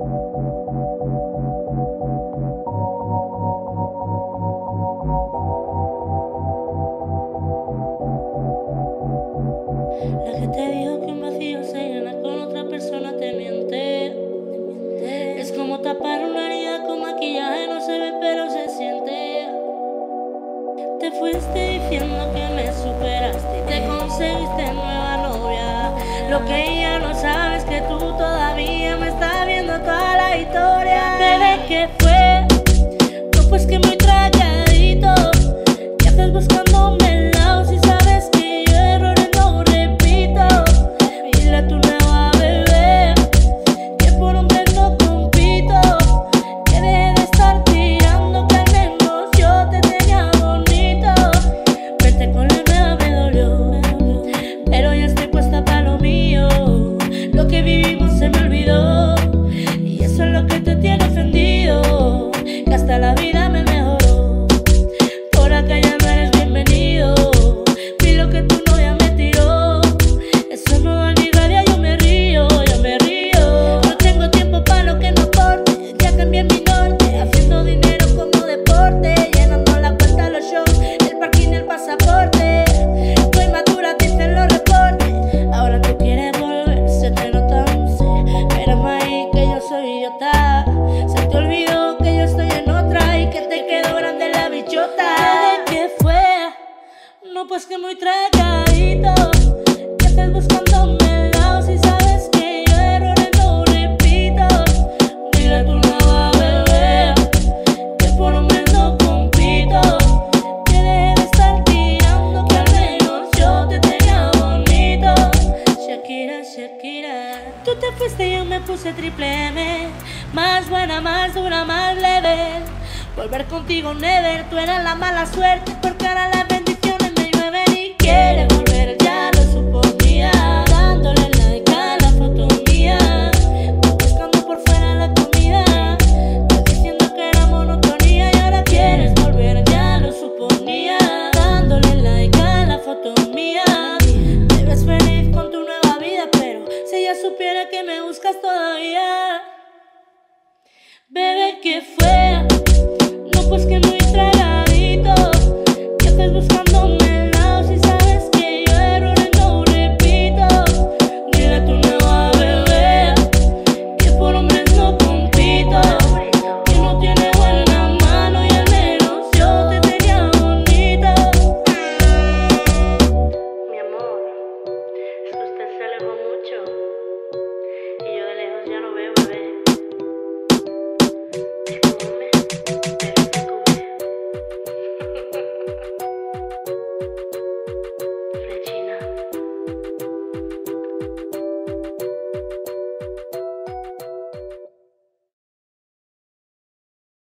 La que te dijo que un vacío se llena con otra persona te miente. Es como tapar una herida con maquillaje, no se ve pero se siente. Te fuiste diciendo que me superaste y te conseguiste nueva novia. Lo que ella no pues que muy tragadito, que estés buscándome lado si sabes que yo errores no repito. Dile tu nueva bebé, que por hombre no compito, que deje de estar tirando, que al menos yo te tenga bonito. Shakira, Shakira, tú te fuiste y yo me puse triple M, más buena, más dura, más leve. Volver contigo never, tú eras la mala suerte porque ahora buscas todavía. Bebé, ¿qué fue?